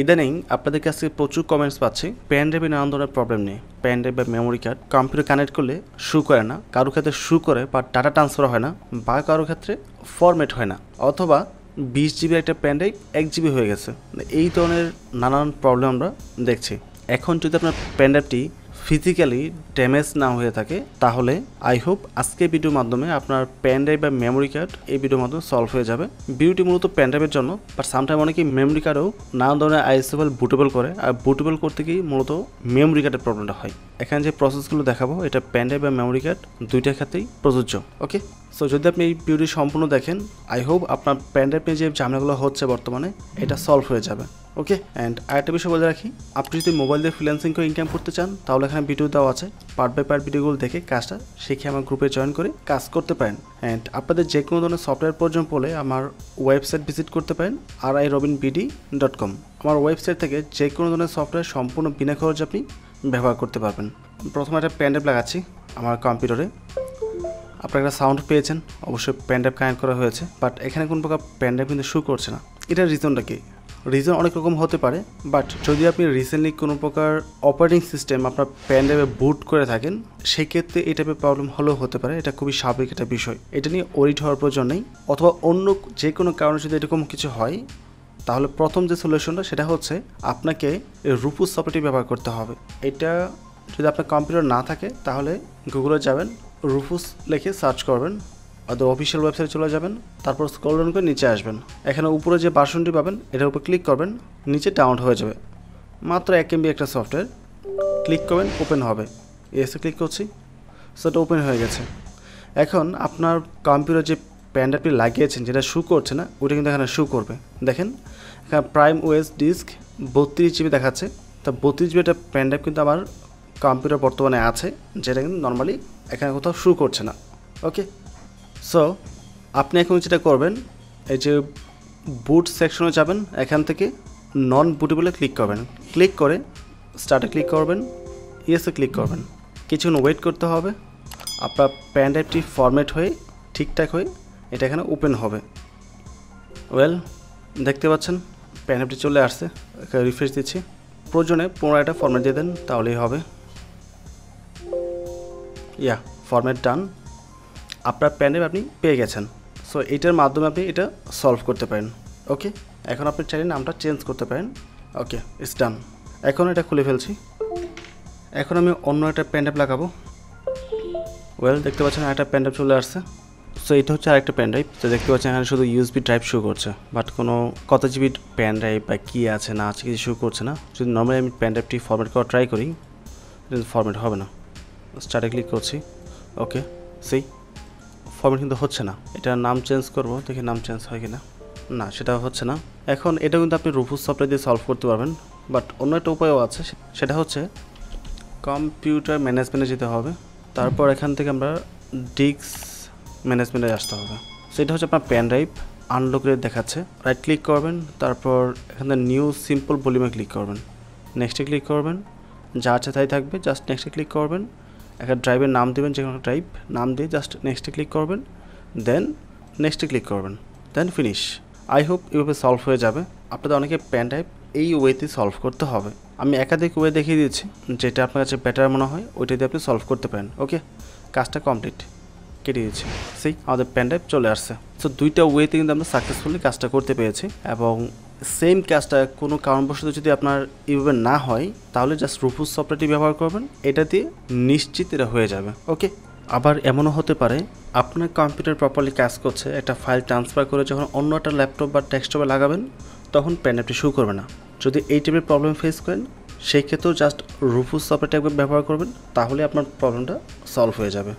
ইদানিং আপনাদের কাছ প্রচুর কমেন্টস পাচ্ছি প্যান ড্রাইভে নানান ধরনের প্রবলেম নেই প্যান ড্রাইভ বা মেমোরি কার্ড কম্পিউটার কানেক্ট করলে শু করে না, কারও ক্ষেত্রে শু করে বা ডাটা ট্রান্সফার হয় না, বা কারও ক্ষেত্রে ফরম্যাট হয় না, অথবা বিশ জিবি একটা প্যান ড্রাইভ এক জিবি হয়ে গেছে। এই ধরনের নানান প্রবলেম আমরা দেখছি। এখন যদি আপনার প্যান ড্রাইভটি ফিজিক্যালি ড্যামেজ না হয়ে থাকে, তাহলে আই হোপ আজকে ভিডিওর মাধ্যমে আপনার প্যান ড্রাইভ বা মেমোরি কার্ড এই ভিডিওর মাধ্যমে সলভ হয়ে যাবে। ভিডিওটি মূলত প্যান ড্রাইভের জন্য বাট সামটাইম অনেকেই মেমোরি কার্ডেও নানান ধরনের আইএসএফএল বুটেবল করে, আর বুটেবল করতে গিয়ে মূলত মেমোরি কার্ডের প্রবলেমটা হয়। এখানে যে প্রসেসগুলো দেখাবো, এটা প্যান ড্রাইভ বা মেমোরি কার্ড দুইটার ক্ষেত্রেই প্রযোজ্য ওকে সো যদি আপনি এই ভিডিওটি সম্পূর্ণ দেখেন আই হোপ আপনার প্যান ড্রাইভে যে ঝামেলাগুলো হচ্ছে বর্তমানে, এটা সলভ হয়ে যাবে। ওকে অ্যান্ড আরেকটা বিষয় বলে রাখি, আপনি যদি মোবাইল দিয়ে ফ্রিল্যান্সিং করে ইনকাম করতে চান, তাহলে এখানে ভিডিও দেওয়া আছে। পার্ট বাই পার্ট ভিডিওগুলো দেখে কাজটা শিখে আমার গ্রুপে জয়েন করে কাজ করতে পারেন। অ্যান্ড আপনাদের যে কোনো ধরনের সফটওয়্যার প্রয়োজন পড়লে আমার ওয়েবসাইট ভিজিট করতে পারেন আর I Robin BD dot com আমার ওয়েবসাইট থেকে যে কোনো ধরনের সফটওয়্যার সম্পূর্ণ বিনা খরচ আপনি ব্যবহার করতে পারবেন। প্রথমে একটা প্যান ড্রাইভ লাগাচ্ছি আমার কম্পিউটারে আপনারা একটা সাউন্ড পেয়েছেন, অবশ্যই প্যান ড্রাইভ কানেক্ট করা হয়েছে বাট এখানে কোনো প্রকার প্যান ড্রাইভ কিন্তু শু করছে না। এটার রিজনটা কি? রিজন অনেক রকম হতে পারে বাট যদি আপনি রিসেন্টলি কোনো প্রকার অপারেটিং সিস্টেম আপনার প্যান ড্রাইভে বুট করে থাকেন সেই ক্ষেত্রে এই টাইপের প্রবলেম হলেও হতে পারে, এটা খুবই স্বাভাবিক একটা বিষয়। এটা নিয়ে ওরিট হওয়ার প্রয়োজন নেই, অথবা অন্য যে কোনো কারণে যদি এরকম কিছু হয়, তাহলে প্রথম যে সলিউশনটা সেটা হচ্ছে আপনাকে রুপুস সফটওয়্যারটি ব্যবহার করতে হবে। এটা যদি আপনার কম্পিউটার না থাকে, তাহলে গুগলে যাবেন রুফুস লিখে সার্চ করবেন। অথবা অফিসিয়াল ওয়েবসাইটে চলে যাবেন, তারপর স্ক্রল ডাউন করে নিচে আসবেন। এখানে উপরে যে বাসনটি পাবেন, এটার উপর ক্লিক করবেন, নিচে ডাউনলোড হয়ে যাবে। মাত্র এক এমবি একটা সফটওয়্যার ক্লিক করবেন ওপেন হবে। এসে ক্লিক করছি সেটা ওপেন হয়ে গেছে। এখন আপনার কম্পিউটার যে প্যান্ডারটি লাগিয়েছেন, যেটা শু করছে না, ওটা কিন্তু এখানে শু করবে। দেখেন, এখানে প্রাইম ওয়েস ডিস্ক বত্রিশ জিবি দেখাচ্ছে। তা বত্রিশ জিবি একটা প্যান্ডাইভ কিন্তু আমার কম্পিউটার বর্তমানে আছে, যেটা কিন্তু নর্মালি এখানে কোথাও শু করছে না। ওকে সো আপনি এখন যেটা করবেন, এই যে বুট সেকশনে যাবেন, এখান থেকে নন বুটেবলে ক্লিক করবেন। ক্লিক করে স্টার্টে ক্লিক করবেন ইয়েসে ক্লিক করবেন। কিছুক্ষণ ওয়েট করতে হবে, আপনার প্যান ড্রাইভটি ফরম্যাট হয়ে, ঠিকঠাক হয়ে এটা এখানে ওপেন হবে। ওয়েল দেখতে পাচ্ছেন প্যান চলে আসছে রিফ্রেশ দিচ্ছি। প্রয়োজনে পুনরায় একটা ফরম্যাট দিয়ে দেন, তাহলেই হবে। ইয়া ফরম্যাট ডান আপনার প্যানে আপনি পেয়ে গেছেন। সো এটার মাধ্যমে আপনি এটা সলভ করতে পারেন। ওকে এখন আপনি চাইলে নামটা চেঞ্জ করতে পারেন। ওকে ইটস ডান এখন এটা খুলে ফেলছি। এখন আমি অন্য একটা প্যান্ডাপ লাগাবো। ওয়েল দেখতে পাচ্ছেন একটা প্যান্ডাপ চলে আসছে। সো এটা হচ্ছে আরেকটা প্যান ড্রাইভ তো দেখতে পাচ্ছেন এখানে শুধু ইউএসবি ড্রাইভ শো করছে। বাট কোনো কত জিবি প্যান ড্রাইভ বা কী আছে, না আছে, কিছু শো করছে না। যদি নর্মালি আমি প্যান ড্রাইভটি ফরম্যাট করা ট্রাই করি। ফরম্যাট হবে না। স্টার্টে ক্লিক করছি। ওকে সেই ফরম্যাট কিন্তু হচ্ছে না। এটা নাম চেঞ্জ করব, দেখি নাম চেঞ্জ হয় কিনা। না, সেটা হচ্ছে না। এখন এটা কিন্তু আপনি রুফুস সফটওয়্যার দিয়ে সলভ করতে পারবেন। বাট অন্য একটা উপায়ও আছে সেটা হচ্ছে কম্পিউটার ম্যানেজমেন্টে যেতে হবে। তারপর এখান থেকে আমরা ডিস্ক ম্যানেজমেন্টে আসতে হবে। সেটা হচ্ছে আপনার প্যান ড্রাইভ আনলক দেখাচ্ছে। রাইট ক্লিক করবেন, তারপর এখানে নিউ সিম্পল ভলিউমে ক্লিক করবেন। নেক্সটে ক্লিক করবেন, যা আছে তাই থাকবে জাস্ট নেক্সটে ক্লিক করবেন। একটা ড্রাইভের নাম দেবেন, যে কোনো ড্রাইভ নাম দিয়ে জাস্ট নেক্সটে ক্লিক করবেন দেন নেক্সটে ক্লিক করবেন দেন ফিনিশ আই হোপ এভাবে সলভ হয়ে যাবে। আপনাদের অনেকে প্যান ড্রাইভ এই ওয়েতে সলভ করতে হবে। আমি একাধিক ওয়ে দেখিয়ে দিচ্ছি, যেটা আপনার কাছে বেটার মনে হয়, ওইটা দিয়ে আপনি সলভ করতে পারেন ওকে কাজটা কমপ্লিট কেটে দিয়েছি সেই আমাদের প্যান ড্রাইভ চলে আসছে। সো দুইটা ওয়েতে কিন্তু আমরা সাকসেসফুলি কাজটা করতে পেরেছি, এবং সেম কাজটা কোনো কারণবশত যদি আপনার এইভাবে না হয়, তাহলে জাস্ট রুফুস সফটওয়্যারটি ব্যবহার করবেন। এটা দিয়ে নিশ্চিত এটা হয়ে যাবে। ওকে আবার এমনও হতে পারে, আপনার কম্পিউটার প্রপারলি কাজ করছে, একটা ফাইল ট্রান্সফার করে যখন অন্য একটা ল্যাপটপ বা ডেস্কটপে লাগাবেন, তখন প্যান অ্যাপটি শুরু করবে না। যদি এই টাইপের প্রবলেম ফেস করেন, সেই ক্ষেত্রেও জাস্ট রুফুস সফটওয়্যারটা একবার ব্যবহার করবেন, তাহলে আপনার প্রবলেমটা সলভ হয়ে যাবে।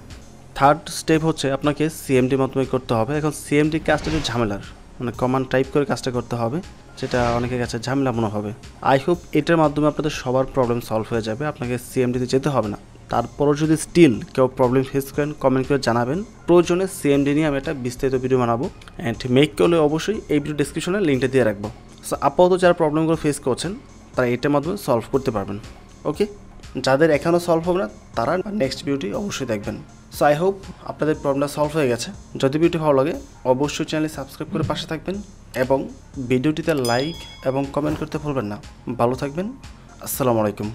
থার্ড স্টেপ হচ্ছে, আপনাকে সিএমডির মাধ্যমে করতে হবে। এখন সিএমডি কাজটা একটু ঝামেলার মানে কমান্ড টাইপ করে কাজটা করতে হবে, যেটা অনেকের কাছে ঝামেলা মনে হবে। আই হোপ এটার মাধ্যমে আপনাদের সবার প্রবলেম সলভ হয়ে যাবে, আপনাকে সিএমডিতে যেতে হবে না। তারপরও যদি স্টিল কেউ প্রবলেম ফেস করেন কমেন্ট করে জানাবেন। প্রয়োজনে সিএমডি নিয়ে আমি একটা বিস্তারিত ভিডিও বানাবো অ্যান্ড মেক করলে অবশ্যই এই ভিডিও ডিসক্রিপশনে লিঙ্কটা দিয়ে রাখব। সো আপাতত যারা প্রবলেমগুলো ফেস করছেন, তারা এটার মাধ্যমে সলভ করতে পারবেন। ওকে যাদের এখনও সলভ হবে না, তারা নেক্সট ভিডিওটি অবশ্যই দেখবেন। সো আই হোপ আপনাদের প্রবলেমটা সলভ হয়ে গেছে। যদি ভিডিও ভালো লাগে, অবশ্যই চ্যানেলে সাবস্ক্রাইব করে পাশে থাকবেন এবং ভিডিওটিতে লাইক এবং কমেন্ট করতে ভুলবেন না। ভালো থাকবেন। আসসালামু আলাইকুম।